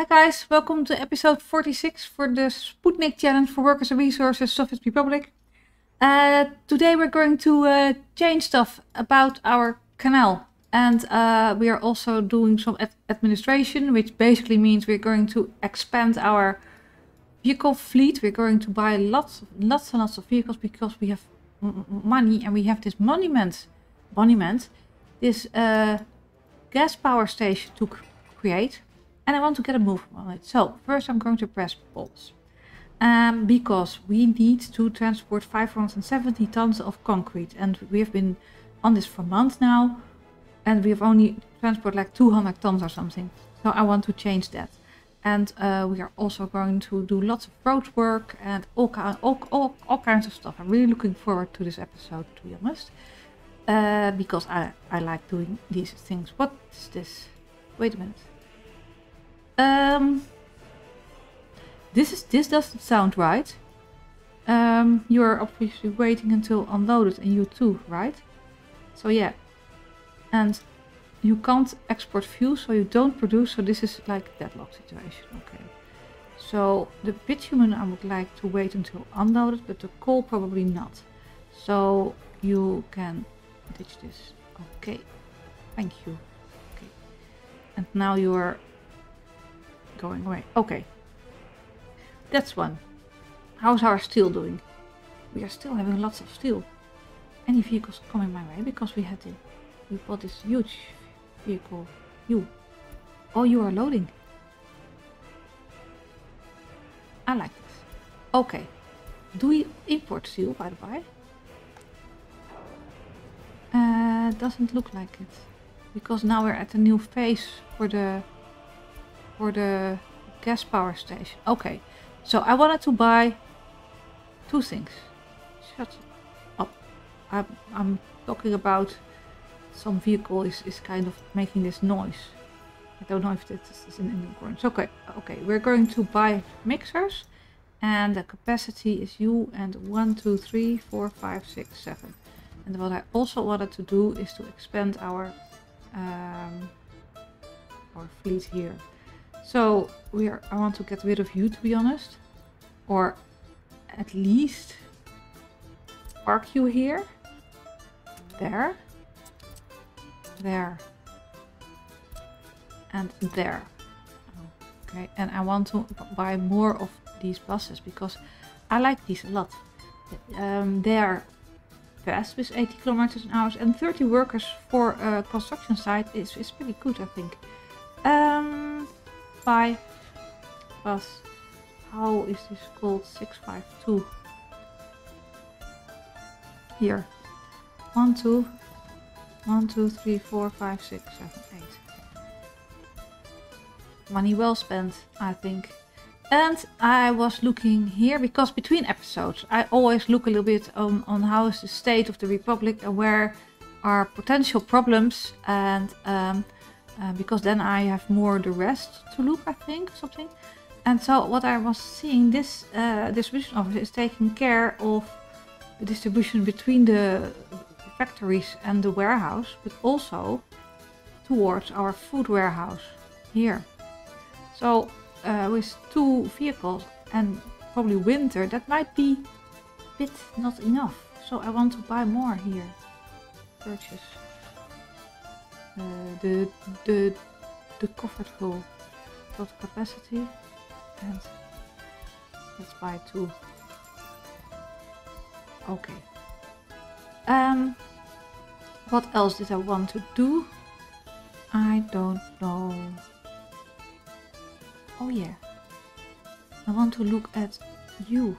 Hi guys, welcome to episode 46 for the Sputnik Challenge for Workers and Resources Soviet Republic. Uh, today we're going to uh, change stuff about our canal and uh, we are also doing some ad administration which basically means we're going to expand our vehicle fleet. We're going to buy lots, lots and lots of vehicles because we have money and we have this monument, monument, this uh, gas power station to create and I want to get a move on it. So first I'm going to press pause. Um, because we need to transport 570 tons of concrete and we have been on this for months now and we have only transported like 200 tons or something. So I want to change that. And uh, we are also going to do lots of road work and all, all, all, all kinds of stuff. I'm really looking forward to this episode, to be honest. Uh, because I, I like doing these things. What is this? Wait a minute. Um, this is this doesn't sound right. Um, you're obviously waiting until unloaded and you too, right? So yeah. And you can't export fuel, so you don't produce, so this is like a deadlock situation, okay. So the bitumen I would like to wait until unloaded, but the coal probably not. So you can ditch this. Okay, thank you. Okay, and now you are going away. Okay. That's one. How's our steel doing? We are still having lots of steel. Any vehicles coming my way because we had the, we bought this huge vehicle. You. Oh, you are loading. I like this. Okay. Do we import steel, by the way? Uh, doesn't look like it. Because now we're at a new phase for the for the gas power station. Okay, so I wanted to buy two things. Shut up. I'm, I'm talking about some vehicle is, is kind of making this noise. I don't know if this is in the English. Okay, okay, we're going to buy mixers and the capacity is U and 1, 2, 3, 4, 5, 6, 7. And what I also wanted to do is to expand our um, our fleet here. So we are, I want to get rid of you to be honest. Or at least park you here. There. There. And there. Okay, and I want to buy more of these buses because I like these a lot. Um, they are fast with 80 kilometers an hour and 30 workers for a construction site is, is pretty good I think. Um, by bus. How is this called? 652. Here. 1, 2, 1, 2, 3, 4, 5, 6, 7, 8. Money well spent, I think. And I was looking here because between episodes I always look a little bit on, on how is the state of the Republic and where are potential problems and um, uh, because then I have more the rest to look, I think, something. And so what I was seeing, this uh, distribution office is taking care of the distribution between the factories and the warehouse, but also towards our food warehouse here. So uh, with two vehicles and probably winter, that might be a bit not enough. So I want to buy more here. Purchase. The the the comfortable total capacity and let's buy two. Okay. Um, what else did I want to do? I don't know. Oh yeah. I want to look at you.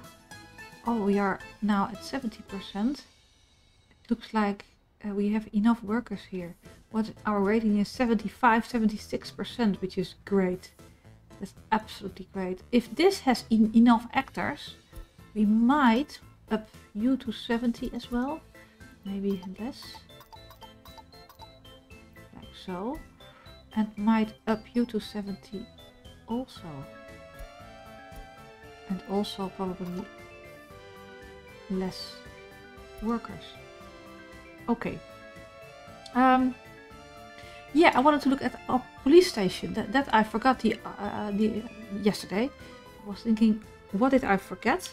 Oh, we are now at 70%. It looks like uh, we have enough workers here. What our rating is 75, 76%, which is great. That's absolutely great. If this has en enough actors, we might up you to 70 as well. Maybe less. Like so. And might up you to 70 also. And also probably less workers. Okay. Um, yeah, I wanted to look at our police station. That, that I forgot the, uh, the yesterday. I was thinking, what did I forget?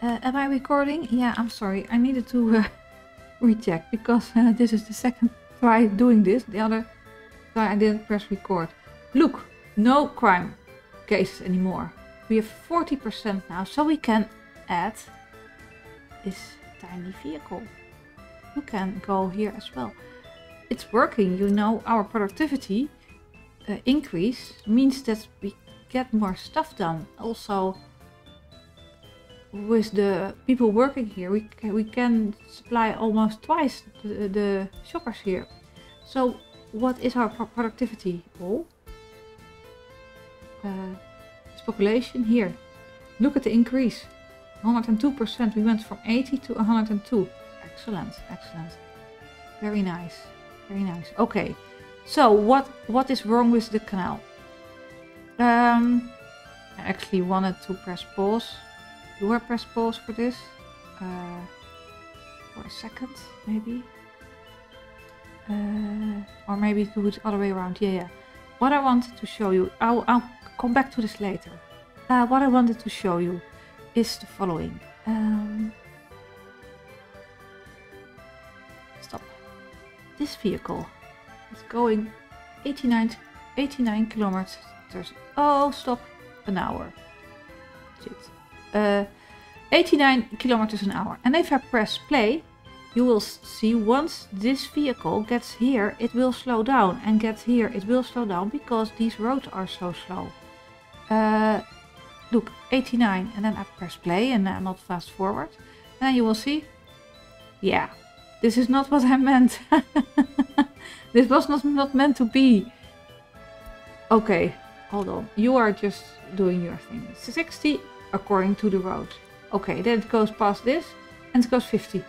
Uh, am I recording? Yeah, I'm sorry. I needed to uh, recheck because uh, this is the second try doing this. The other try I didn't press record. Look, no crime cases anymore. We have 40% now, so we can add this tiny vehicle. You can go here as well. It's working, you know, our productivity uh, increase means that we get more stuff done. Also, with the people working here, we can, we can supply almost twice the, the shoppers here. So, what is our productivity all? Uh, population here. Look at the increase. 102%. We went from 80 to 102. Excellent, excellent. Very nice, very nice. Okay, so what what is wrong with the canal? Um, I actually wanted to press pause. Do I press pause for this? Uh, for a second, maybe? Uh, or maybe do it the other way around. Yeah, yeah. What I wanted to show you, I'll, I'll come back to this later. Uh, what I wanted to show you is the following. Um, This vehicle is going 89, 89 kilometers. Oh, stop. An hour. Shit. Uh, 89 kilometers an hour. And if I press play, you will see once this vehicle gets here, it will slow down. And gets here, it will slow down because these roads are so slow. Uh, look, 89. And then I press play and uh, not fast forward. And you will see, yeah, this is not what I meant. this was not, not meant to be. Okay, hold on. You are just doing your thing. 60 according to the road. Okay, then it goes past this and it goes 50.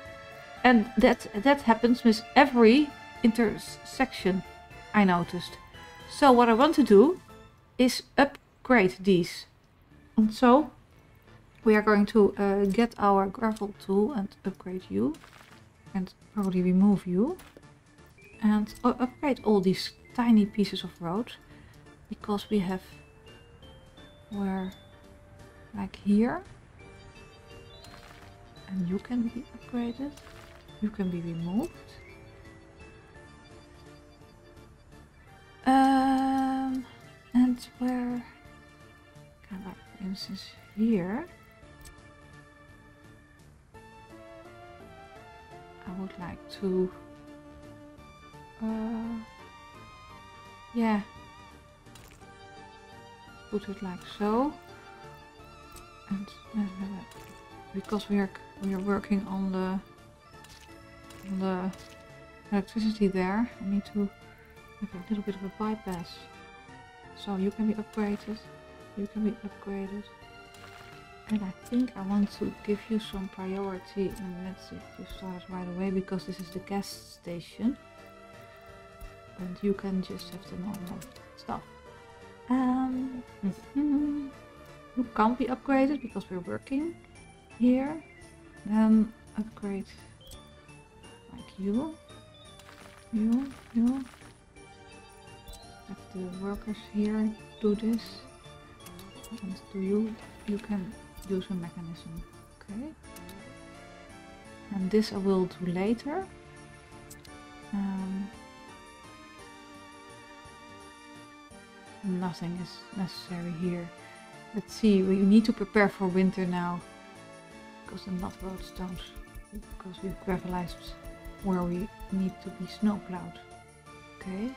And that that happens with every intersection I noticed. So what I want to do is upgrade these. And so we are going to uh, get our gravel tool and upgrade you. Probably remove you. And upgrade all these tiny pieces of road. Because we have where like here. And you can be upgraded. You can be removed. Um, and where can I, for instance, here, would like to, uh, yeah, put it like so. And uh, because we are we are working on the on the electricity there. I need to have a little bit of a bypass. So you can be upgraded. You can be upgraded. And I think I want to give you some priority. And let's see if you start right away because this is the gas station. And you can just have the normal stuff. Um. You can't be upgraded because we're working here. Then upgrade like you, you, you. Have the workers here do this. And do you, you can use a mechanism. Okay. And this I will do later. Um, nothing is necessary here. Let's see, we need to prepare for winter now. Because the roads don't. Because we've gravelized where we need to be snowplowed. Okay.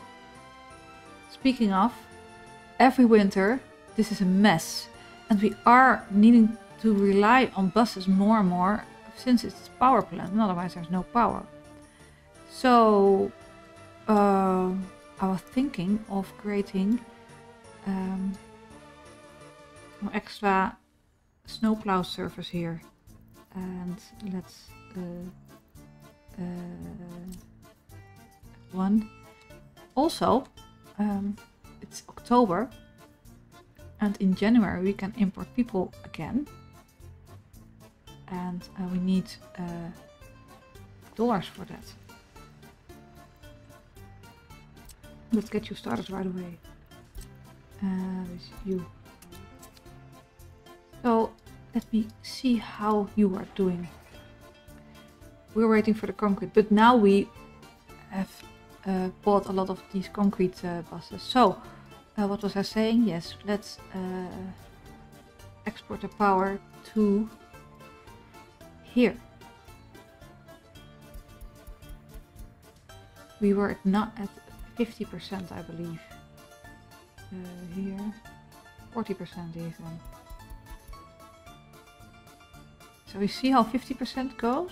Speaking of, every winter this is a mess and we are needing to rely on buses more and more since it's power plant otherwise there's no power. So uh, I was thinking of creating um, an extra snowplow surface here and let's uh, uh, one. Also, um, it's October, and in January we can import people again, and uh, we need uh, dollars for that. Let's get you started right away. Uh, with you. So let me see how you are doing. We're waiting for the concrete, but now we have uh, bought a lot of these concrete uh, buses. So, uh, what was I saying? Yes, let's uh, export the power to here. We were not at 50%, I believe. Uh, here, 40% even. So we see how 50% goes.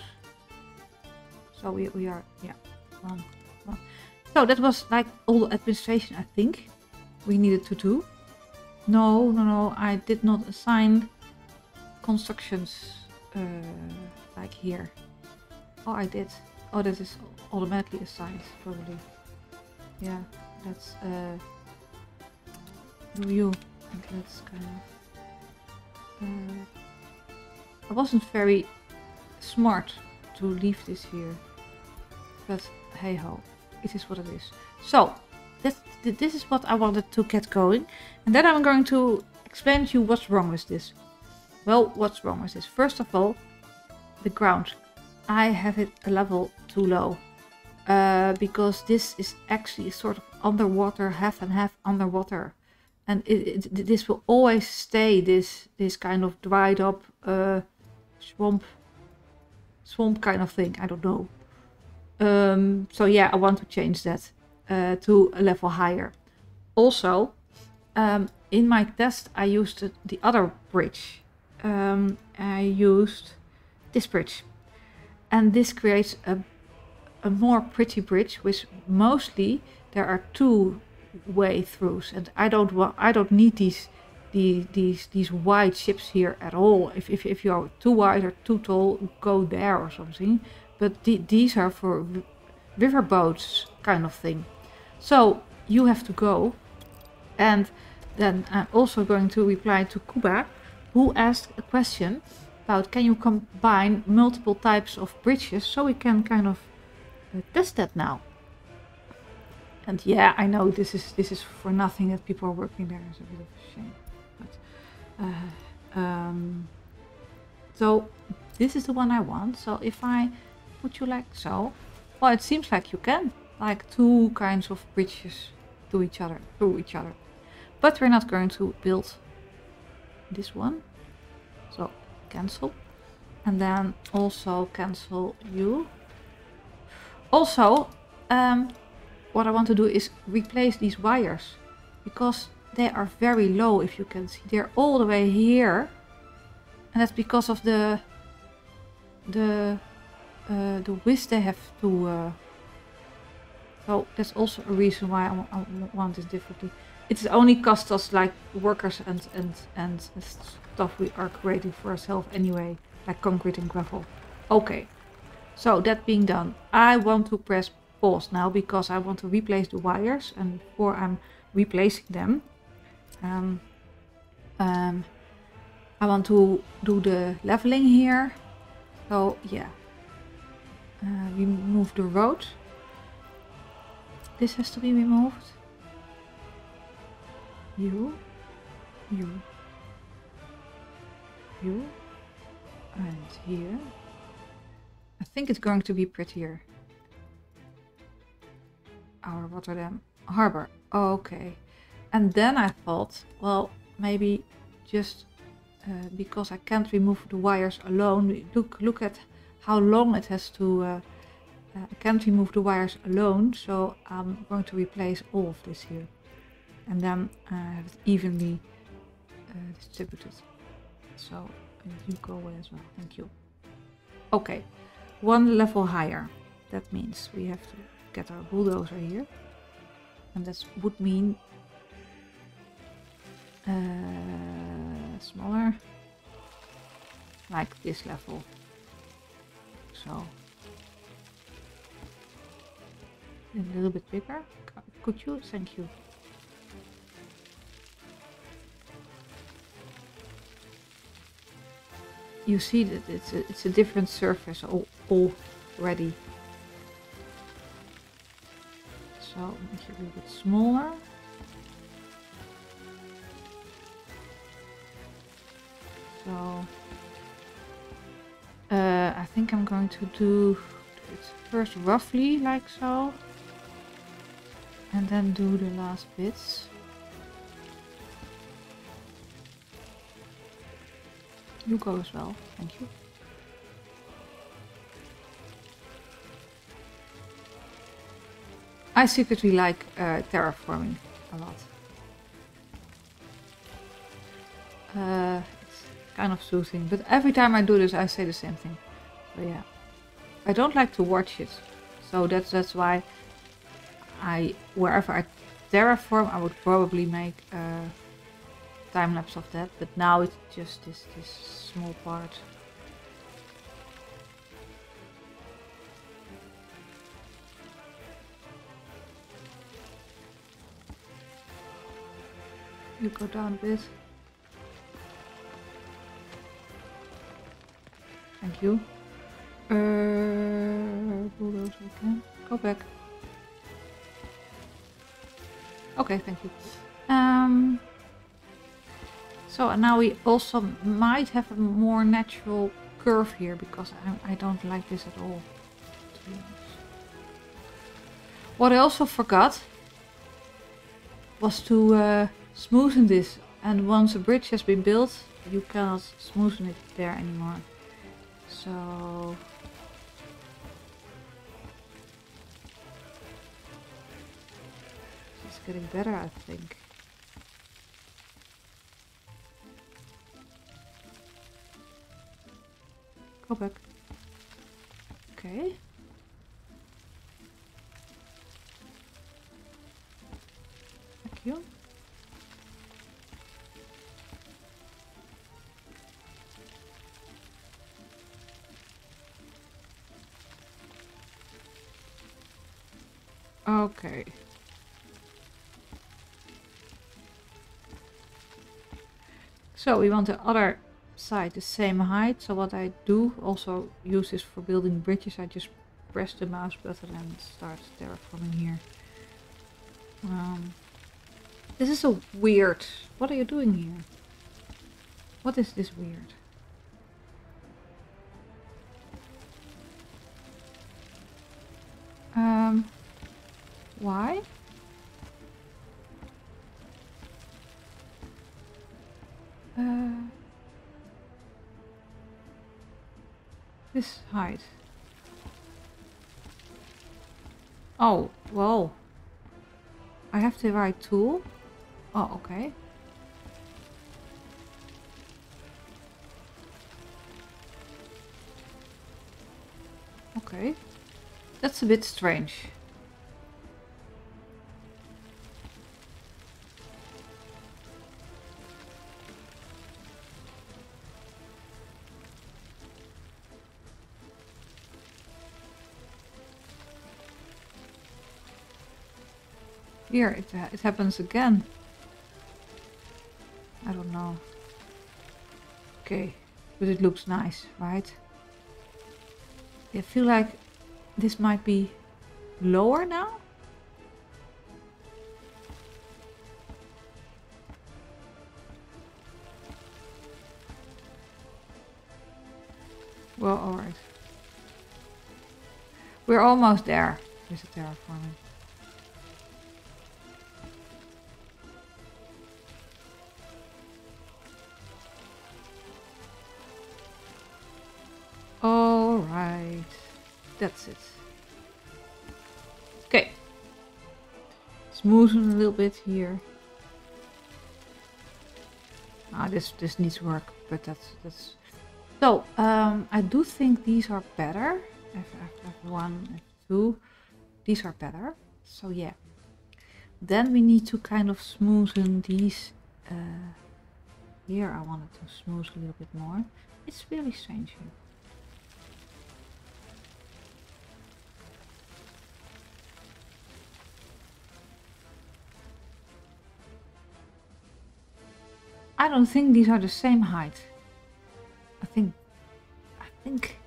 So we, we are, yeah, one, one. So that was like all the administration, I think, we needed to do. No, no, no, I did not assign constructions uh, like here. Oh, I did. Oh, this is automatically assigned, probably. Yeah, let's uh, do you. And let's kind of... Uh, I wasn't very smart to leave this here. But hey ho, it is what it is. So, this, this is what I wanted to get going. And then I'm going to explain to you what's wrong with this. Well, what's wrong with this? First of all, the ground. I have it a level too low. Uh, because this is actually sort of underwater, half and half underwater. And it, it, this will always stay this this kind of dried up uh, swamp swamp kind of thing. I don't know. Um, so yeah, I want to change that uh, to a level higher. Also, um, in my test, I used the other bridge. Um, I used this bridge. And this creates a, a more pretty bridge, which mostly there are two way throughs. And I don't want, I don't need these the, these these wide ships here at all. If, if, if you're too wide or too tall, go there or something. But the, these are for river boats kind of thing. So you have to go. And then I'm also going to reply to Kuba, who asked a question about can you combine multiple types of bridges so we can kind of uh, test that now. And yeah, I know this is this is for nothing that people are working there. It's a bit of a shame. Uh, um, so this is the one I want. So if I put you like so, well, it seems like you can, like two kinds of bridges to each other, through each other. But we're not going to build this one. So cancel. And then also cancel you. Also, um, what I want to do is replace these wires because they are very low if you can see. They're all the way here. And that's because of the the uh, the width they have to... Uh, so that's also a reason why I, I want this differently. It's only cost us like workers and, and, and stuff we are creating for ourselves anyway. Like concrete and gravel. Okay. So that being done, I want to press pause now because I want to replace the wires and before I'm replacing them um, um, I want to do the leveling here. So yeah, uh, remove the road. This has to be removed. You, you, you, and here. I think it's going to be prettier. Our Rotterdam harbor. Okay. And then I thought, well, maybe just uh, because I can't remove the wires alone, look look at how long it has to, uh, uh, I can't remove the wires alone, so I'm going to replace all of this here. And then uh, have it evenly uh, distributed. So you go away as well, thank you. Okay, one level higher. That means we have to get our bulldozer here. And that would mean uh, smaller like this level so a little bit bigger could you thank you you see that it's a, it's a different surface already so So make it a little bit smaller. So uh, I think I'm going to do it first roughly like so. And then do the last bits. You go as well, thank you. I secretly like uh, terraforming a lot. Uh, it's kind of soothing, but every time I do this I say the same thing. So yeah. I don't like to watch it. So that's that's why I wherever I terraform I would probably make a time lapse of that, but now it's just this this small part. You go down a bit. Thank you. Uh, bulldozer again. Go back. Okay, thank you. Um, so now we also might have a more natural curve here because I, I don't like this at all. What I also forgot was to uh, smoothen this and once a bridge has been built you cannot smoothen it there anymore so it's getting better I think. Go back. Okay. Thank you Okay. So we want the other side the same height. So what I do also use this for building bridges. I just press the mouse button and start terraforming here. Um, this is a weird. What are you doing here? What is this weird? Height. Oh, well. I have the right tool. Oh, okay. Okay. That's a bit strange. It, it happens again. I don't know. Okay, but it looks nice, right? I feel like this might be lower now. Well, alright. We're almost there terraforming. That's it. Okay. Smoothen a little bit here. Ah, this this needs work, but that's that's. So um, I do think these are better. F, F, F1, F2. These are better. So yeah. Then we need to kind of smoothen these. Uh, here I wanted to smooth a little bit more. It's really strange here. I don't think these are the same height. I think... I think...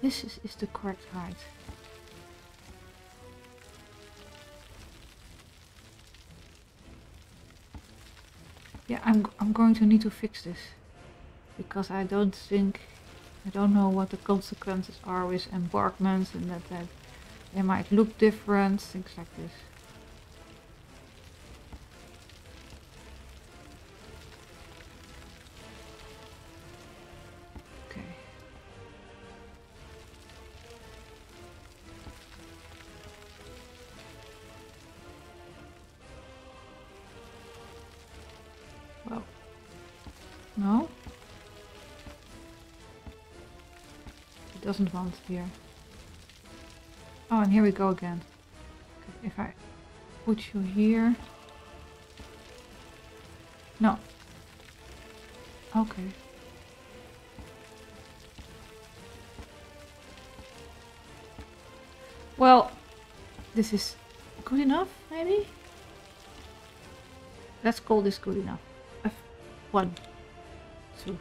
this is, is the correct height. Yeah, I'm, I'm going to need to fix this. Because I don't think... I don't know what the consequences are with embarkments and that, that they might look different, things like this. Okay. Well, no. It doesn't want here. Oh, and here we go again. If I put you here. No. Okay. Well, this is good enough, maybe? Let's call this good enough. F1. Two.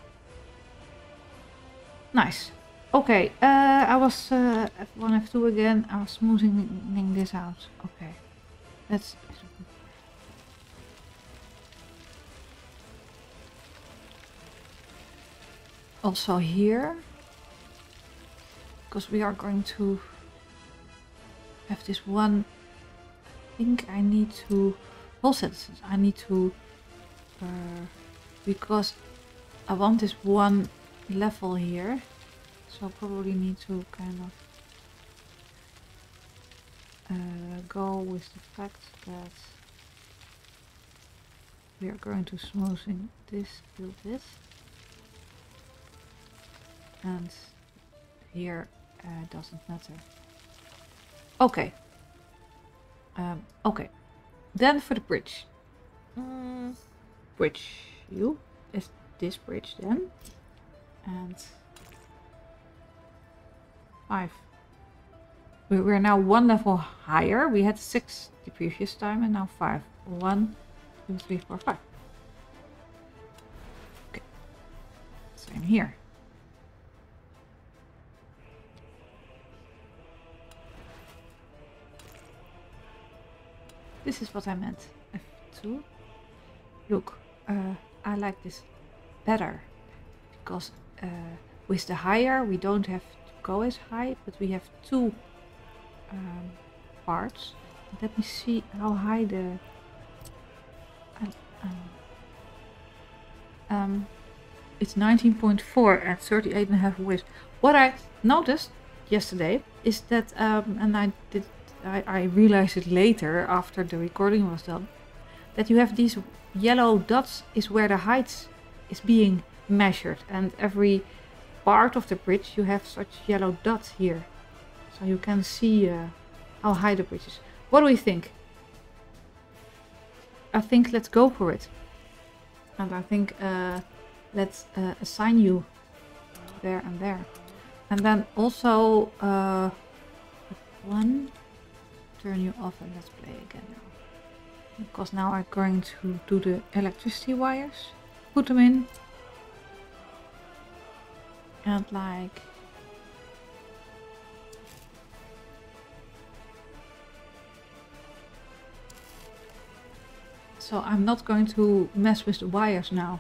Nice. Okay, uh, I was uh, F1, F2 again. I was smoothing this out. Okay. That's... Also here. Because we are going to have this one... I think I need to... Citizens. I need to... Uh, because I want this one level here. So i probably need to kind of uh, go with the fact that we are going to smoothing this, build this. And here uh, doesn't matter. Okay. Um, okay. Then for the bridge. Mm, bridge. You is this bridge then. And five. We're now one level higher. We had six the previous time and now five. One, two, three, four, five. Okay. Same here. This is what I meant. F2. Look, uh, I like this better. Because uh, with the higher we don't have go as high, but we have two um, parts. Let me see how high the... Uh, um, um, it's 19.4 and 38 and a half width. What I noticed yesterday is that, um, and I did, I, I realized it later after the recording was done, that you have these yellow dots is where the height is being measured and every part of the bridge you have such yellow dots here. So you can see uh, how high the bridge is. What do we think? I think let's go for it. And I think uh, let's uh, assign you there and there. And then also uh, one, turn you off and let's play again now. Because now I'm going to do the electricity wires, put them in, and like so I'm not going to mess with the wires now.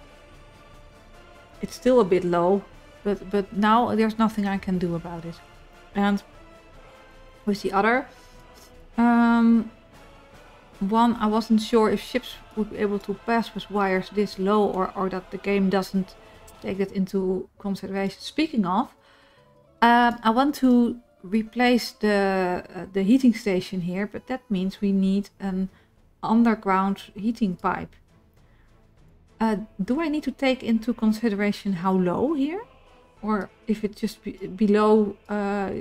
It's still a bit low but but now there's nothing I can do about it. And with the other um, one I wasn't sure if ships would be able to pass with wires this low or, or that the game doesn't take that into consideration. Speaking of, um, I want to replace the uh, the heating station here, but that means we need an underground heating pipe. Uh, do I need to take into consideration how low here? Or if it's just be below, uh,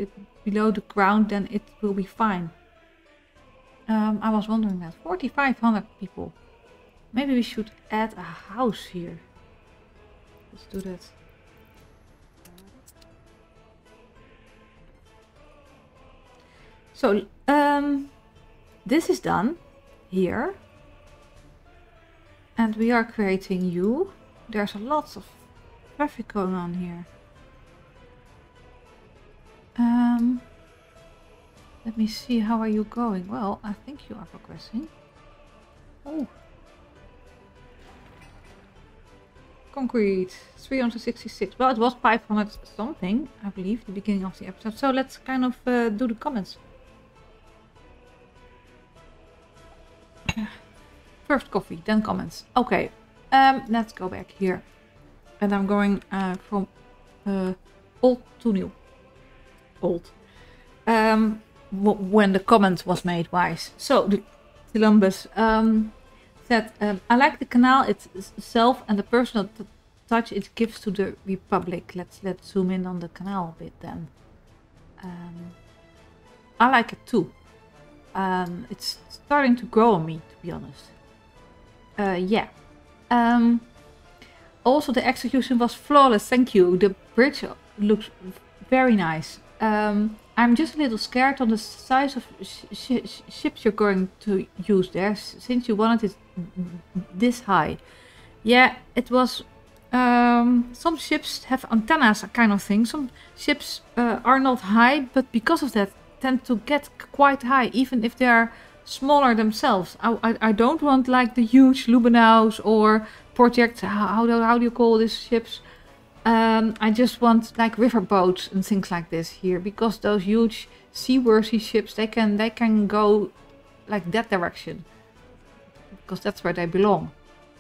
below the ground, then it will be fine. Um, I was wondering that. 4,500 people. Maybe we should add a house here. Let's do this. So, um, this is done here. And we are creating you. There's a lot of traffic going on here. Um, let me see, how are you going? Well, I think you are progressing. Oh. Concrete, 366. Well, it was 500 something, I believe, the beginning of the episode. So let's kind of uh, do the comments. First coffee, then comments. Okay, um, let's go back here. And I'm going uh, from uh, old to new. Old. Um, when the comment was made wise. So, the Columbus um, said, um, I like the canal itself and the personal touch it gives to the Republic. Let's let's zoom in on the canal a bit then. Um, I like it too. Um, it's starting to grow on me, to be honest. Uh, yeah. Um, also, the execution was flawless. Thank you. The bridge looks very nice. Um, I'm just a little scared on the size of sh sh ships you're going to use there, since you wanted it this high. Yeah, it was... Um, some ships have antennas kind of thing. Some ships uh, are not high, but because of that tend to get quite high, even if they are smaller themselves. I, I, I don't want like the huge Lubanaus or project, how, how, how do you call these ships? Um, I just want like river boats and things like this here because those huge seaworthy ships they can they can go like that direction because that's where they belong.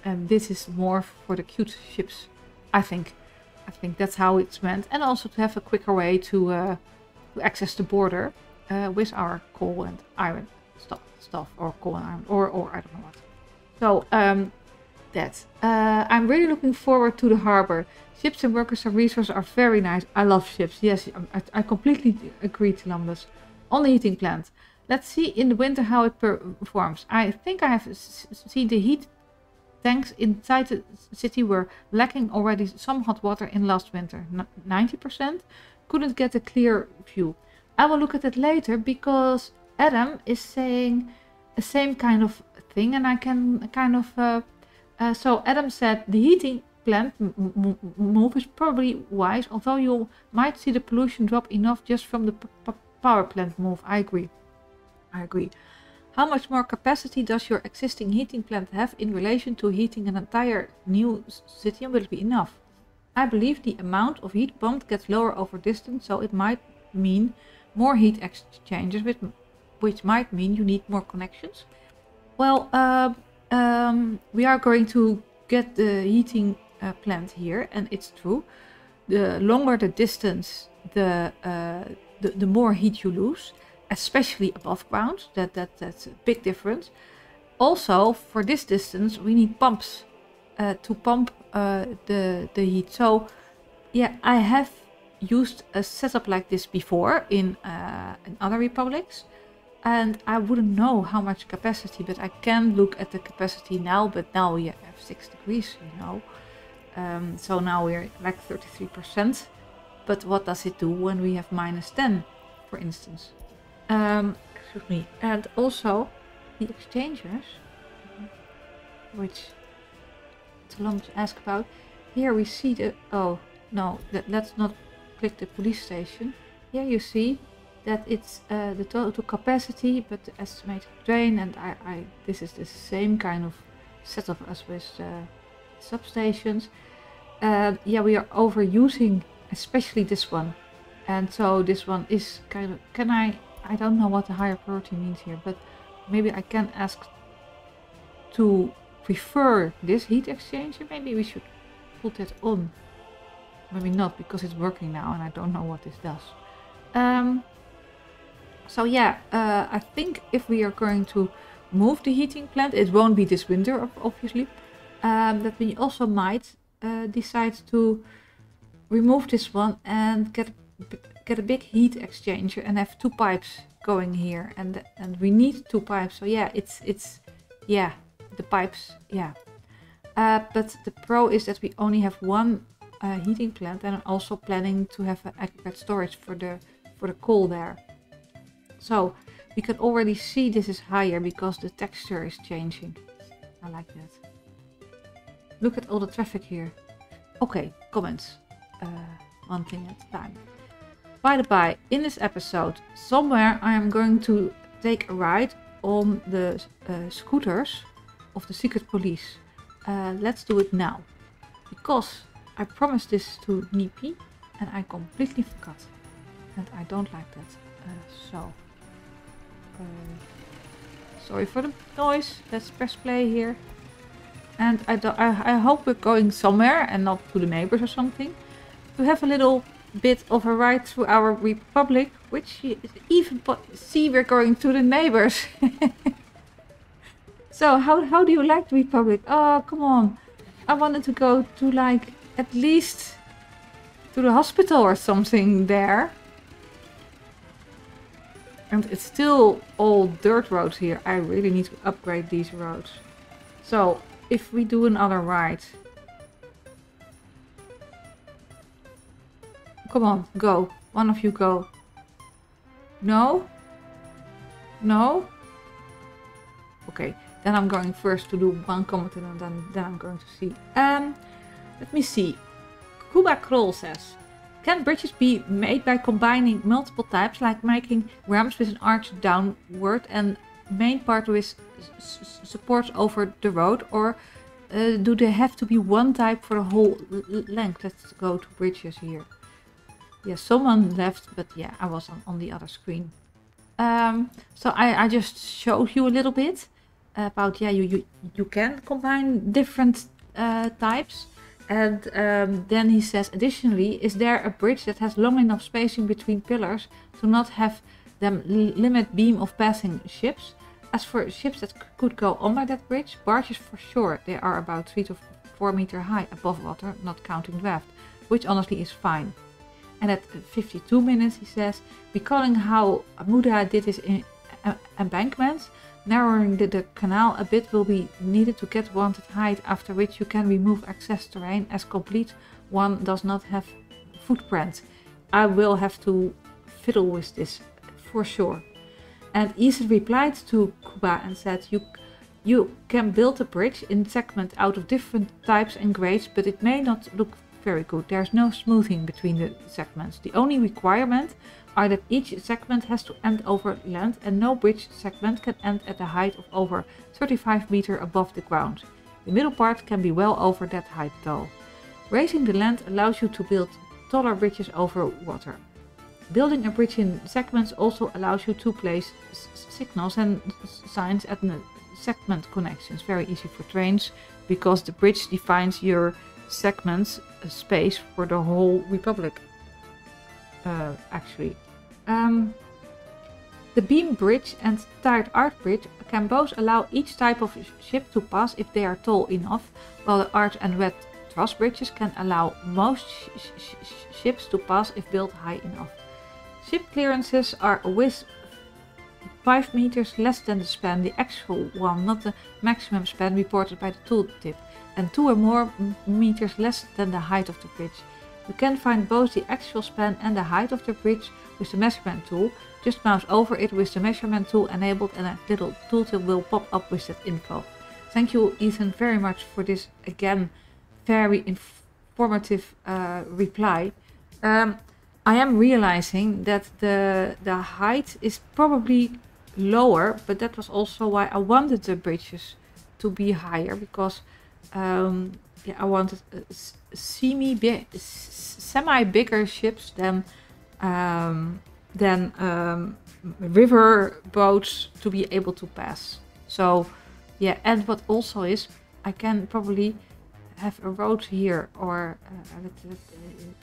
And this is more for the cute ships I think. I think that's how it's meant. And also to have a quicker way to, uh, access the border uh, with our coal and iron stuff stuff or coal and iron or, or I don't know what. So um, that uh, I'm really looking forward to the harbor Ships and workers and resources are very nice. I love ships. Yes, I, I completely agree, Columbus. On the heating plant. Let's see in the winter how it performs. I think I have seen the heat tanks inside the city were lacking already some hot water in last winter. 90%? Couldn't get a clear view. I will look at it later because Adam is saying the same kind of thing and I can kind of... Uh, uh, so Adam said the heating plant move is probably wise, although you might see the pollution drop enough just from the power plant move. I agree. I agree. How much more capacity does your existing heating plant have in relation to heating an entire new city and will it be enough? I believe the amount of heat pumped gets lower over distance, so it might mean more heat exchangers, which, which might mean you need more connections. Well, uh, um, we are going to get the heating uh, plant here, and it's true. The longer the distance, the, uh, the, the more heat you lose, especially above ground. That that that's a big difference. Also, for this distance, we need pumps uh, to pump uh, the the heat. So, yeah, I have used a setup like this before in uh, in other republics and I wouldn't know how much capacity, but I can look at the capacity now, but now we have 6 degrees, you know. Um, so now we're like 33%. But what does it do when we have minus 10, for instance? Um, excuse me. And also the exchangers, which long to ask about. Here we see the... Oh, no, let, let's not click the police station. Here you see that it's uh, the total capacity, but the estimated drain, and I, I, this is the same kind of setup as with uh, substations. Uh, yeah, we are overusing especially this one. And so this one is kind of, can I, I don't know what the higher priority means here, but maybe I can ask to prefer this heat exchanger. Maybe we should put that on. Maybe not because it's working now and I don't know what this does. Um, so yeah, uh, I think if we are going to move the heating plant, it won't be this winter obviously, um, that we also might uh, decide to remove this one and get get a big heat exchanger and have two pipes going here and and we need two pipes. So yeah it's it's yeah the pipes yeah. Uh, but the pro is that we only have one uh, heating plant and I'm also planning to have an aggregate storage for the for the coal there so we can already see this is higher because the texture is changing I like that Look at all the traffic here. Okay, comments. Uh, one thing at a time. By the by, in this episode, somewhere I am going to take a ride on the uh, scooters of the secret police. Uh, let's do it now. Because I promised this to Nipi and I completely forgot. And I don't like that. Uh, so, Um, sorry for the noise. Let's press play here. And I, I, I hope we're going somewhere and not to the neighbors or something. To have a little bit of a ride through our republic, which even see we're going to the neighbors. so how, how do you like the republic? Oh, come on. I wanted to go to like at least to the hospital or something there. And it's still all dirt roads here. I really need to upgrade these roads. So, if we do another ride. Come on, go. One of you go. No? No? Okay, then I'm going first to do one comment and then, then I'm going to see. Um, let me see. Kuba Kroll says, can bridges be made by combining multiple types, like making ramps with an arch downward and main part with support over the road, or uh, do they have to be one type for the whole length? Let's go to bridges here. Yeah, someone left, but yeah, I was on, on the other screen. Um, so I, I just showed you a little bit about, yeah, you, you, you can combine different uh, types. And um, then he says, additionally, is there a bridge that has long enough spacing between pillars to not have them limit beam of passing ships? As for ships that could go under that bridge, barges for sure, they are about 3 to 4 meter high above water, not counting draft, which honestly is fine. And at 52 minutes, he says, recalling how Muda did his embankments, Narrowing the, the, canal a bit will be needed to get wanted height, after which you can remove excess terrain as complete one does not have footprint. I will have to fiddle with this for sure. And Ethan replied to Kuba and said, you, you can build a bridge in segment out of different types and grades, but it may not look very good. There's no smoothing between the segments. The only requirement are that each segment has to end over land and no bridge segment can end at a height of over 35 meter above the ground. The middle part can be well over that height though. Raising the land allows you to build taller bridges over water. Building a bridge in segments also allows you to place signals and signs at the segment connections. Very easy for trains because the bridge defines your segments space for the whole republic. Uh, actually. Um, the beam bridge and tied arch bridge can both allow each type of ship to pass if they are tall enough, while the arch and wet truss bridges can allow most sh sh sh ships to pass if built high enough. Ship clearances are a width 5 meters less than the span, the actual one, not the maximum span reported by the tooltip, and 2 or more meters less than the height of the bridge. You can find both the actual span and the height of the bridge with the measurement tool. Just mouse over it with the measurement tool enabled and a little tooltip will pop up with that info. Thank you Ethan very much for this again very informative uh, reply. Um, I am realizing that the, the height is probably lower, but that was also why I wanted the bridges to be higher because um, yeah, I wanted uh, semi semi bigger ships than um, than um, river boats to be able to pass. So yeah, and what also is, I can probably have a road here or uh,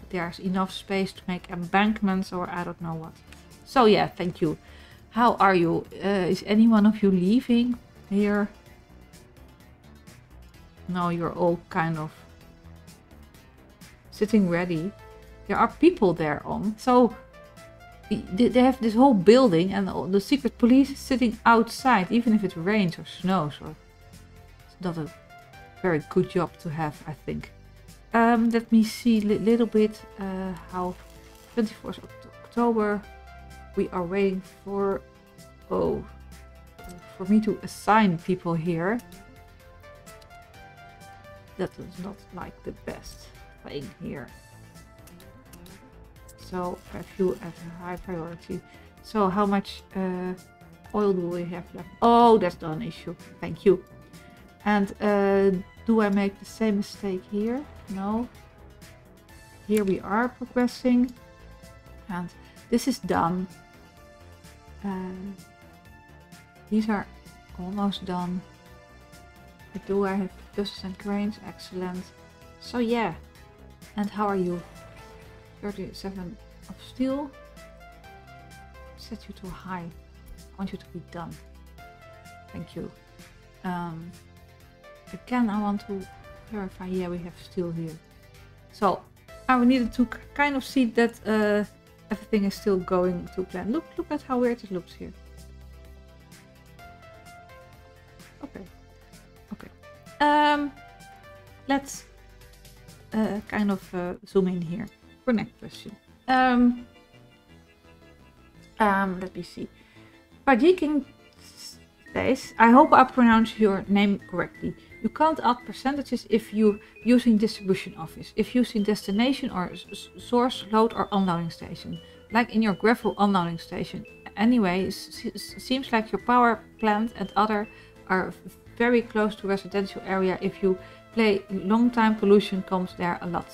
there's enough space to make embankments or I don't know what. So yeah, thank you. How are you? Uh, is any one of you leaving here? No, you're all kind of sitting ready. There are people there on. So they have this whole building and the secret police is sitting outside, even if it rains or snows. Or it's not a very good job to have, I think. Um, let me see a li little bit uh, how 24th October we are waiting for oh for me to assign people here that is not like the best thing here. So a few at a high priority. So how much uh, oil do we have left? Oh, that's not an issue. Thank you. And uh, do I make the same mistake here? No. Here we are progressing. And this is done. Uh, these are almost done. But do I have buses and cranes? Excellent. So yeah. And how are you? 37 of steel. Set you to high. I want you to be done. Thank you. Um, again, I want to verify. Yeah, we have steel here. So I needed to kind of see that uh, everything is still going to plan. Look, look at how weird it looks here. Let's uh, kind of uh, zoom in here for next question. Um, um, let me see. Pajiking says, I hope I pronounce your name correctly. You can't add percentages if you're using distribution office, if using destination or source load or unloading station, like in your gravel unloading station. Anyway, seems like your power plant and other are very close to residential area. If you play long time, pollution comes there a lot.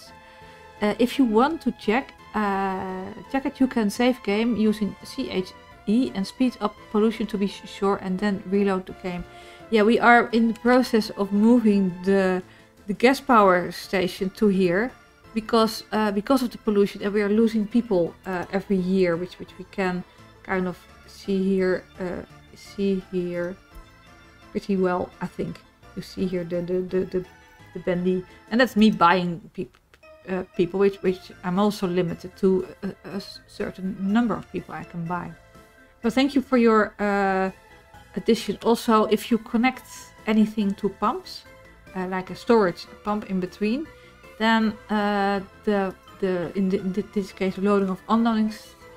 Uh, if you want to check, uh, check it, you can save game using CHE and speed up pollution to be sure and then reload the game. Yeah, we are in the process of moving the the gas power station to here because uh, because of the pollution and we are losing people uh, every year, which which we can kind of see here, uh, see here pretty well, I think. You see here the the the the, the bendy, and that's me buying people uh, people, which which I'm also limited to a, a, certain number of people I can buy. So thank you for your uh, addition. Also, if you connect anything to pumps, uh, like a storage pump in between, then uh, the the in, the, in this case loading of unloading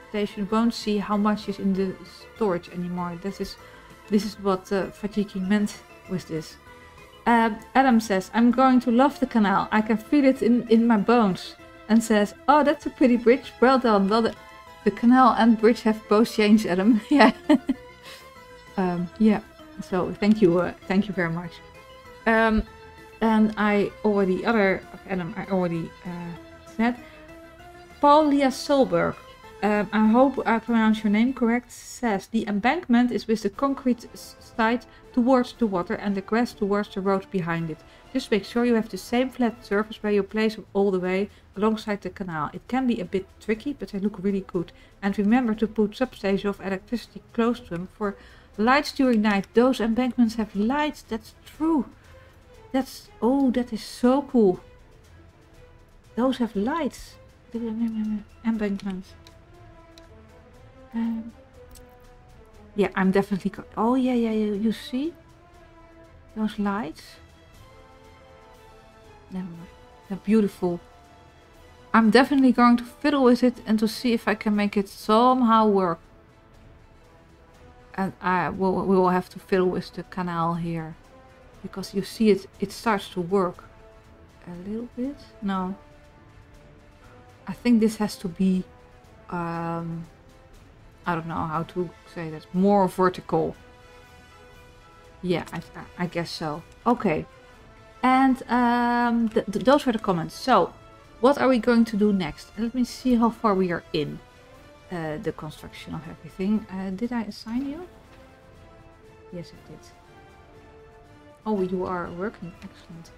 station won't see how much is in the storage anymore. This is this is what uh, Fajiki meant with this. Uh, Adam says, I'm going to love the canal. I can feel it in, in my bones. And says, oh, that's a pretty bridge. Well done. Well, the, the canal and bridge have both changed, Adam. yeah. um, yeah. So thank you. Uh, thank you very much. Um, and I already, other Adam, I already uh, said. Paulia Solberg um, I hope I pronounce your name correct, says the embankment is with the concrete side towards the water and the grass towards the road behind it. Just make sure you have the same flat surface where you place them all the way alongside the canal. It can be a bit tricky, but they look really good. And remember to put substation of electricity close to them for lights during night. Those embankments have lights, that's true. That's, oh, that is so cool. Those have lights. Embankments. Yeah, I'm definitely... Oh, yeah, yeah, yeah, you see? Those lights? Never mind. They're beautiful. I'm definitely going to fiddle with it and to see if I can make it somehow work. And I will, we will have to fiddle with the canal here. Because you see it, it starts to work. A little bit? No. I think this has to be... Um, I don't know how to say that. More vertical. Yeah, I, I guess so. Okay. And um, th th those were the comments. So, what are we going to do next? Let me see how far we are in uh, the construction of everything. Uh, did I assign you? Yes, I did. Oh, you are working. Excellent.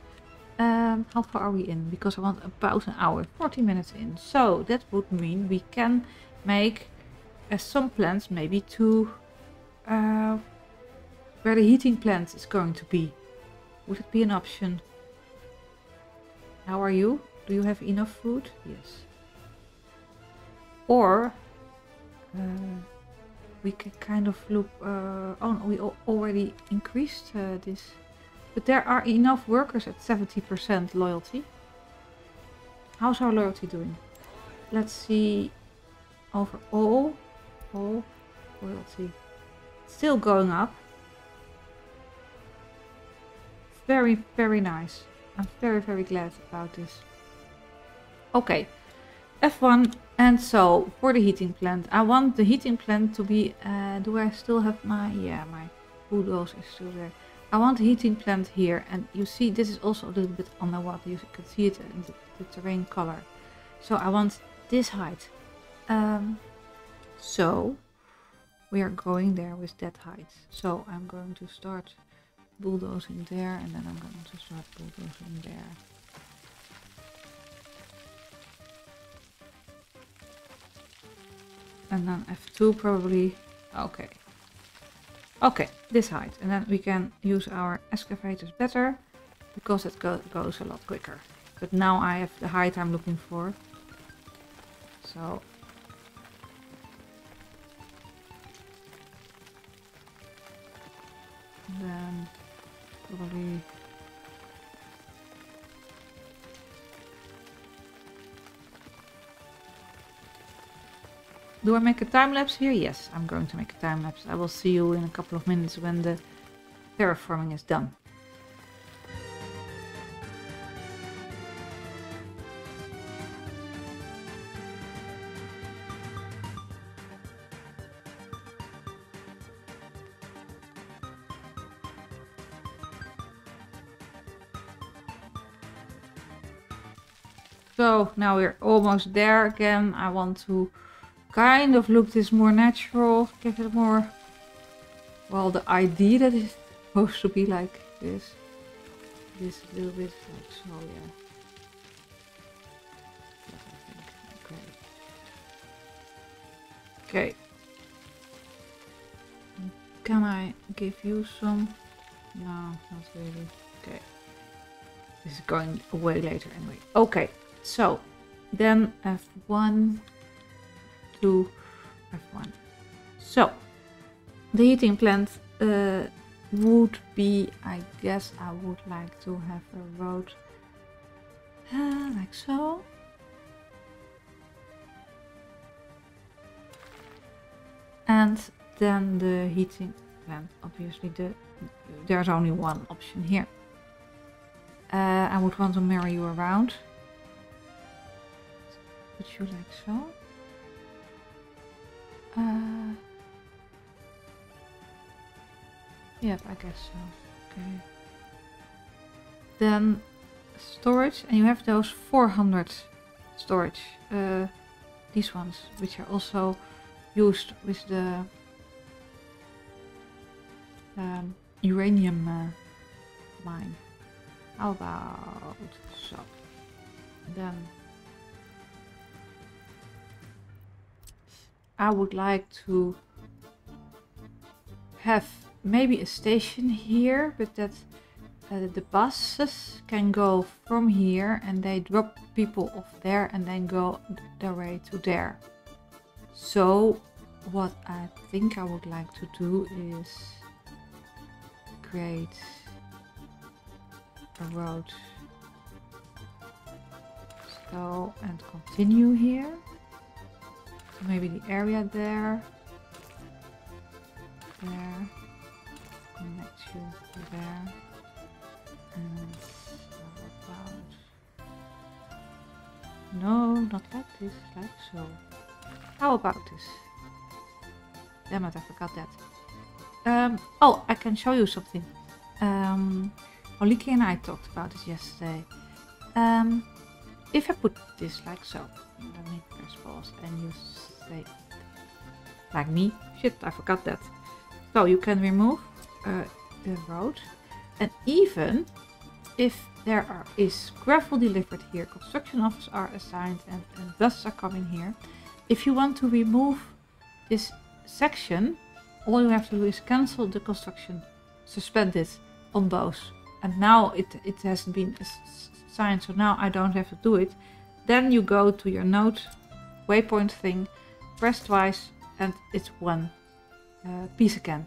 Um, how far are we in? Because I want about an hour. 40 minutes in. So, that would mean we can make as some plants maybe to uh, where the heating plant is going to be. Would it be an option? How are you? Do you have enough food? Yes. Or uh, we can kind of look... Uh, oh, we already increased uh, this. But there are enough workers at 70% loyalty. How's our loyalty doing? Let's see overall. Oh, royalty. Still going up. Very, very nice. I'm very, very glad about this. Okay. F1 and so for the heating plant. I want the heating plant to be, uh, do I still have my, yeah, my bulldoze is still there. I want the heating plant here and you see this is also a little bit underwater. You can see it in the, the terrain color. So I want this height. Um, so we are going there with that height. So I'm going to start bulldozing there and then I'm going to start bulldozing there. And then F2 probably, okay. Okay, this height. And then we can use our excavators better because it go goes a lot quicker. But now I have the height I'm looking for. So then probably Do I make a time lapse here? Yes, I'm going to make a time lapse. I will see you in a couple of minutes when the terraforming is done. Now we're almost there again. I want to kind of look this more natural, give it more, well, the idea that it's supposed to be like this. This little bit like so, yeah. Okay. Can I give you some? No, not really. Okay. This is going away later anyway. Okay. So then F1, 2, F1. So the heating plant uh, would be, I guess I would like to have a road uh, like so. And then the heating plant, obviously the there's only one option here. Uh, I would want to marry you around put you like so. Uh, yep, I guess so. Okay. Then storage, and you have those 400 storage. Uh, these ones, which are also used with the um, uranium uh, mine. How about so? Then I would like to have maybe a station here, but that uh, the buses can go from here and they drop people off there and then go their way to there. So what I think I would like to do is create a road. So and continue here maybe the area there. There. Connect you there. And about... No, not like this, like so. How about this? Damn it, I forgot that. Um, oh, I can show you something. Um, Oolykee and I talked about this yesterday. Um, if I put this like so, let me press pause and you say like me. Shit, I forgot that. So you can remove uh, the road and even if there are, is gravel delivered here, construction offices are assigned and, and buses are coming here. If you want to remove this section, all you have to do is cancel the construction, suspend it on both. And now it, it hasn't been assigned, so now I don't have to do it. Then you go to your node waypoint thing, press twice, and it's one uh, piece again.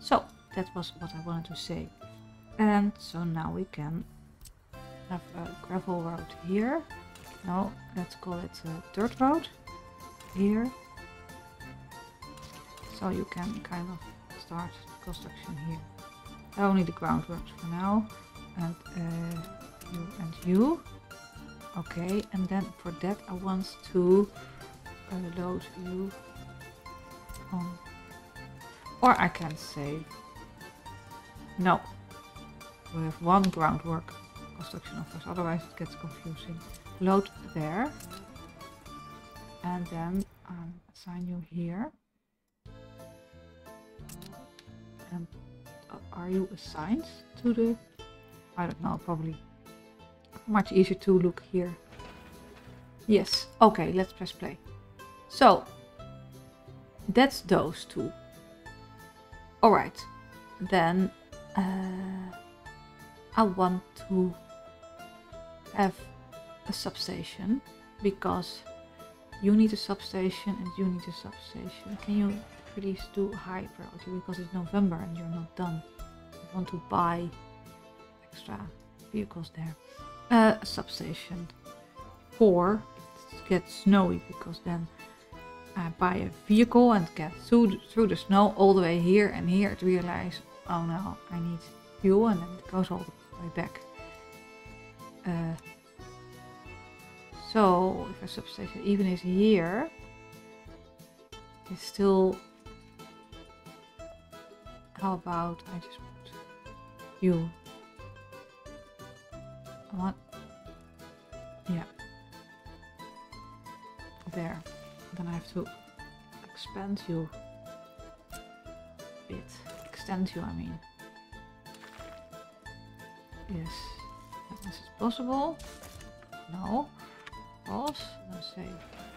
So that was what I wanted to say. And so now we can have a gravel road here. No, let's call it a dirt road here. So you can kind of start construction here. Only the groundworks for now. And uh, you and you Okay, and then for that I want to load you on. Or I can say, no, we have one groundwork construction office, otherwise it gets confusing. Load there, and then um, assign you here. And uh, are you assigned to the, I don't know, probably much easier to look here. Yes, okay, let's press play. So, that's those two. Alright, then uh, I want to have a substation because you need a substation and you need a substation. Can you please do high priority because it's November and you're not done. I want to buy extra vehicles there. Uh, a substation. Or it gets snowy because then I buy a vehicle and get through, through the snow all the way here and here to realize, oh no, I need fuel and then it goes all the way back. Uh, so if a substation even is here, it's still. How about I just put you? I want. Yeah. There. Then I have to expand you a bit. Extend you, I mean. Yes. Is it possible? No pause. Dan say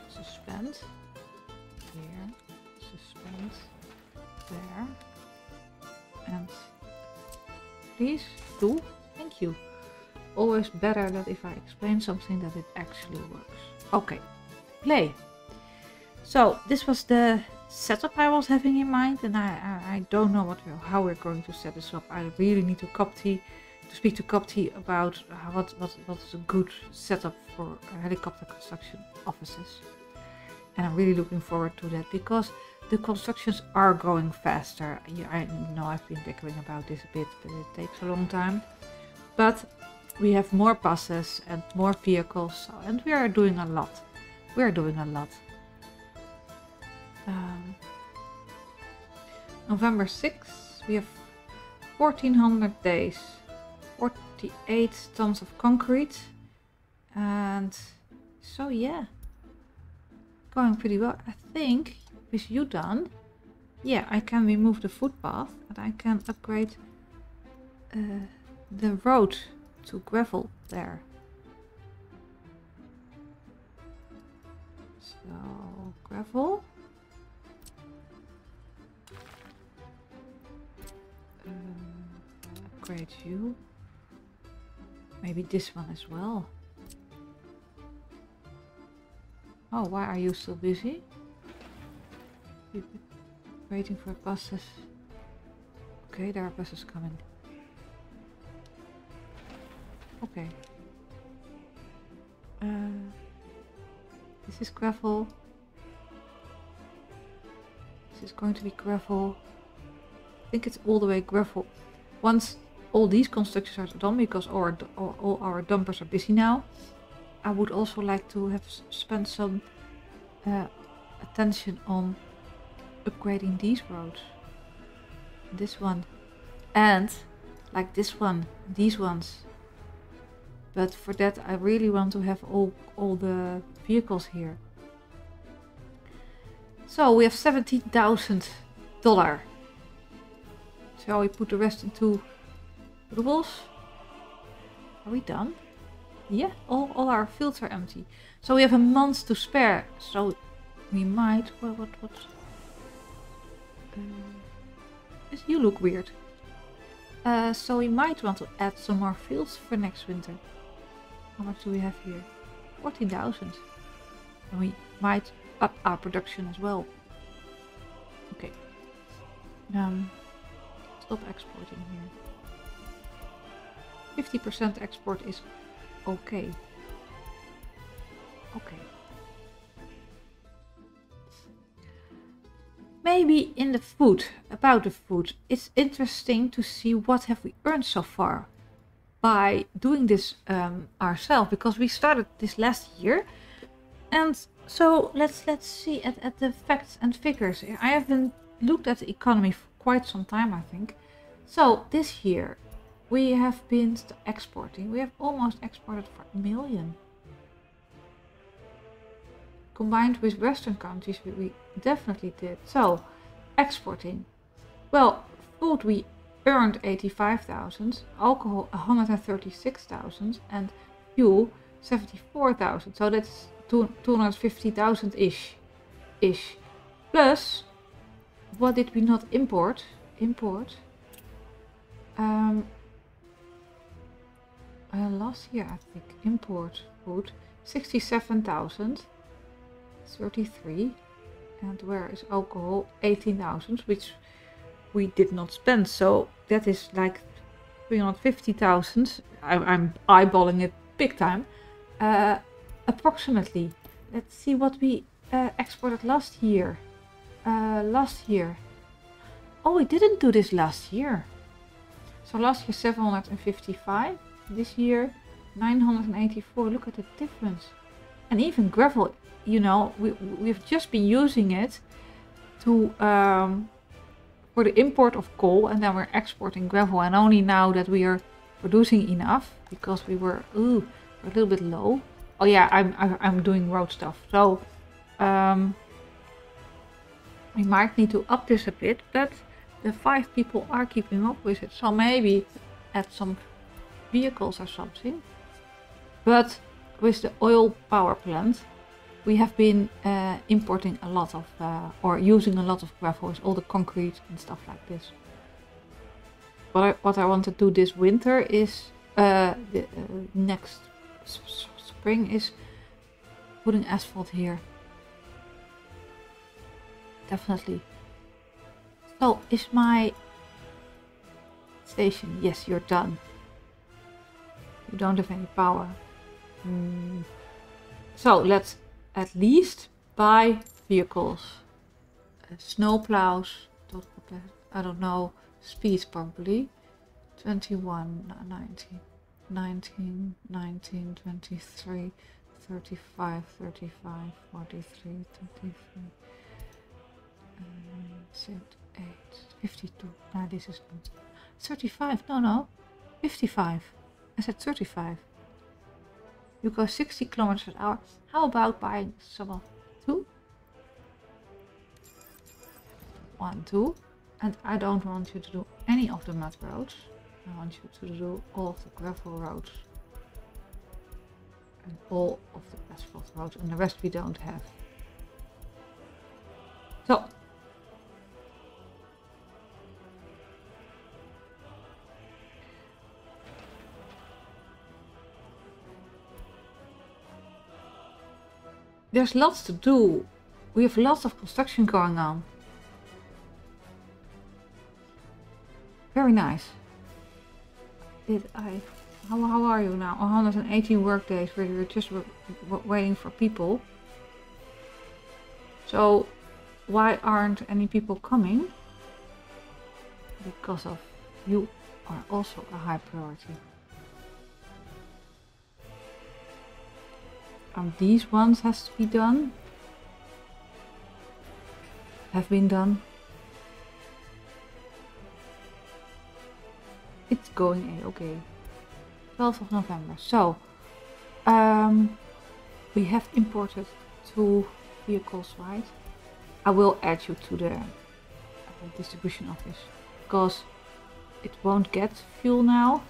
suspend. Here. Suspend. There. And please do. Thank you. Always better that if I explain something that it actually works. Okay. Play. So this was the setup I was having in mind and I, I, I don't know what how we're going to set this up. I really need to copy to speak to Copty about uh, what, what, what is a good setup for helicopter construction offices. And I'm really looking forward to that because the constructions are going faster. I know I've been bickering about this a bit, but it takes a long time. But we have more buses and more vehicles, and we are doing a lot. We are doing a lot. November 6th, we have 1400 days 48 tons of concrete. And so yeah, going pretty well. I think with you done, yeah, I can remove the footpath and I can upgrade uh, the road to gravel there. So, gravel. Upgrade you. Maybe this one as well. Oh, why are you so busy? Waiting for buses. Okay, there are buses coming. Okay. Uh, this is gravel. This is going to be gravel. I think it's all the way gravel. Once all these constructions are done because all our, all our dumpers are busy now. I would also like to have spent some uh, attention on upgrading these roads. This one. And like this one, these ones. But for that I really want to have all, all the vehicles here. So we have $17,000. Shall we put the rest into Rules. Are we done? Yeah, all, all our fields are empty. So we have a month to spare. So we might... What, what, what? Uh, you look weird. Uh, so we might want to add some more fields for next winter. How much do we have here? 14,000. And we might up our production as well. Okay. Um, stop exporting here. 50% export is okay. Okay. Maybe in the food, about the food, it's interesting to see what have we earned so far. by doing this um, ourselves because we started this last year. And so let's let's see at, at the facts and figures. I haven't looked at the economy for quite some time, I think. So this year we have been exporting. We have almost exported for a million. Combined with Western countries, we, we definitely did. So, exporting. Well, food we earned 85,000, alcohol 136,000 and fuel 74,000. So that's 250,000 ish. Ish. Plus, what did we not import? Import. Um, uh, last year, I think, import food 67,000, 33. And where is alcohol? 18,000, which we did not spend. So that is like 350,000. I'm eyeballing it big time. Uh, approximately. Let's see what we uh, exported last year. Uh, last year. Oh, we didn't do this last year. So last year 755. This year 984. Look at the difference. And even gravel, you know, we, we've just been using it to um, for the import of coal and then we're exporting gravel and only now that we are producing enough because we were ooh, a little bit low. Oh yeah, I'm I'm doing road stuff. So um, we might need to up this a bit, but the five people are keeping up with it. So maybe add some vehicles or something. But with the oil power plant, we have been uh, importing a lot of, uh, or using a lot of gravel, all the concrete and stuff like this. What I, what I want to do this winter is, uh, the uh, next spring is putting asphalt here. Definitely. So, is my station? Yes, you're done. You don't have any power. Mm. So, let's at least buy vehicles. Uh, snow plows, I don't know, speed probably. 21, 19, 19, 19, 23, 35, 35, 43, 33, um, 8, 52. Nah, this is not. 35, no, no, 55. I said 35. You go 60 kilometers per hour. How about buying some of two? One, two. And I don't want you to do any of the mud roads. I want you to do all of the gravel roads. And all of the asphalt roads. And the rest we don't have. So, There's lots to do. We have lots of construction going on. Very nice. Did I... How, how are you now? 118 work days where you're just waiting for people. So, why aren't any people coming? Because of you are also a high priority. Um, these ones has to be done. Have been done. It's going a-okay. 12th of November. So, um, we have imported two vehicles, right? I will add you to the uh, distribution office because it won't get fuel now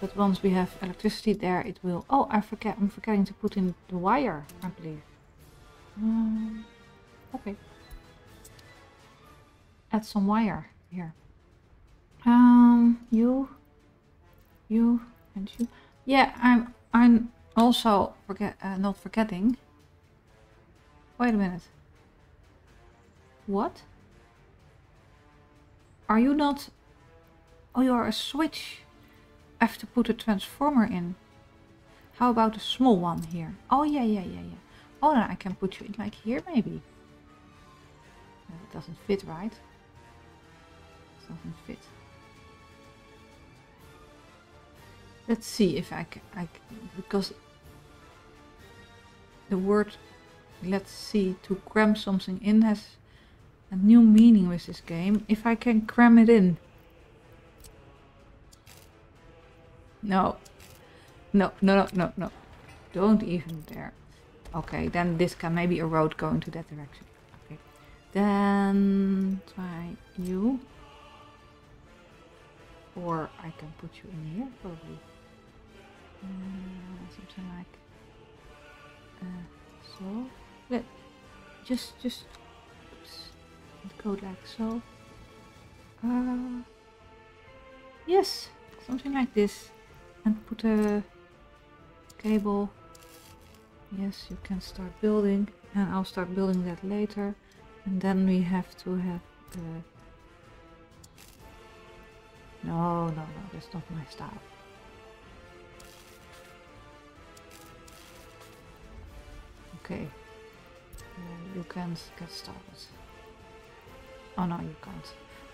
but once we have electricity there, it will... Oh, I forget. I'm forgetting to put in the wire, I believe. Um, okay. Add some wire here. Um, you, you, and you. Yeah, I'm. I'm also forget. Uh, not forgetting. Wait a minute. What? Are you not? Oh, you are a switch. I have to put a transformer in. How about a small one here? Oh, yeah, yeah, yeah, yeah. Oh, then I can put you in like here, maybe. No, it doesn't fit, right? It doesn't fit. let's see if I can, I can, because the word let's see to cram something in has a new meaning with this game. If I can cram it in. No. No, no, no, no, no. Don't even dare. Okay, then this can maybe a road going to that direction. Okay. Then try you. Or I can put you in here probably. Uh, something like uh, so. Let just just oops, go like so. Uh, yes, something like this, and put a cable. Yes, you can start building, and I'll start building that later. And then we have to have. Uh, no, no, no, that's not my style. Okay. Uh, you can get started. Oh no, you can't.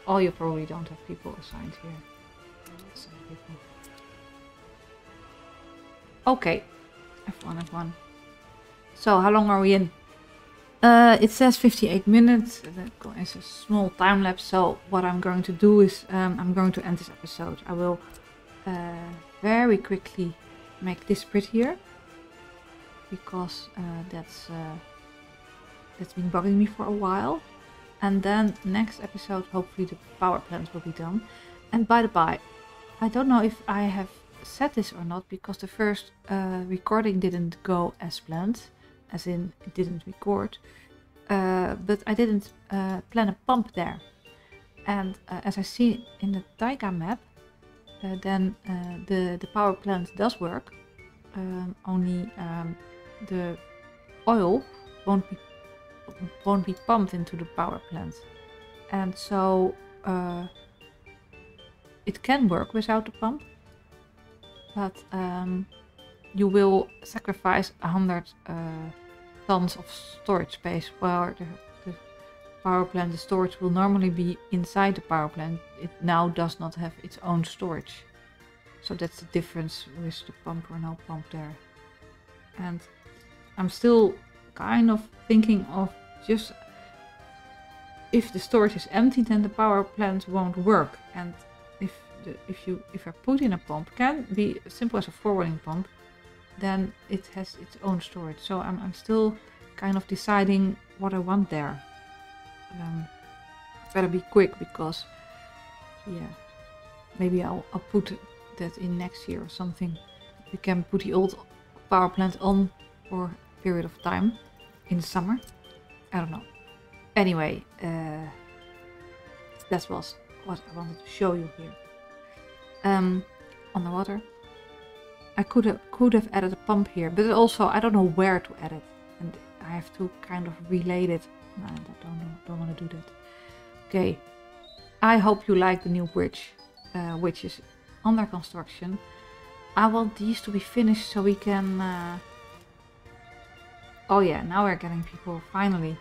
Oh, you probably don't have people assigned here. Some people. Okay. F1, F1. So, how long are we in? Uh, it says 58 minutes. That is a small time lapse. So, what I'm going to do is um, I'm going to end this episode. I will uh, very quickly make this prettier because uh, that's uh, that's been bugging me for a while. And then next episode, hopefully the power plants will be done. And by the by, I don't know if I have said this or not because the first uh, recording didn't go as planned, as in it didn't record. Uh, but I didn't uh, plan a pump there. And uh, as I see in the Taiga map, uh, then uh, the, the power plant does work. Um, only um, the oil won't be won't be pumped into the power plant, and so it can work without the pump, but um, you will sacrifice a hundred uh, tons of storage space. Where the, the power plant, the storage will normally be inside the power plant. It now does not have its own storage. So that's the difference with the pump or no pump there. And I'm still kind of thinking of just if the storage is empty then the power plant won't work and if the, if you if I put in a pump can be simple as a forwarding pump then it has its own storage so I'm, I'm still kind of deciding what I want there um, better be quick because yeah maybe I'll, I'll put that in next year or something we can put the old power plant on for a period of time in summer. I don't know. Anyway, uh, that was what I wanted to show you here. Um, on the water. I could have could have added a pump here, but also I don't know where to add it, and I have to kind of relate it. And I don't know, don't want to do that. Okay, I hope you like the new bridge, uh, which is under construction. I want these to be finished so we can uh, Oh yeah, now we're getting people finally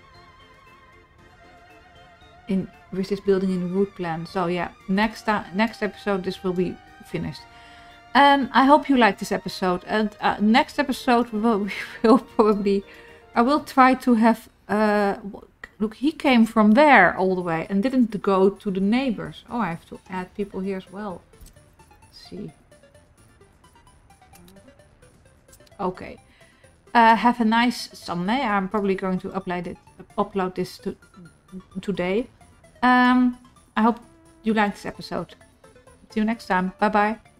in with this building in wood plan. So yeah, next time, next episode, this will be finished. And I hope you like this episode. And uh, next episode, we will, we will probably, I will try to have. Uh, look, he came from there all the way and didn't go to the neighbors. Oh, I have to add people here as well. Let's see. Okay. Uh, have a nice Sunday. I'm probably going to upload it, upload this to, today. Um, I hope you liked this episode. See you next time. Bye bye.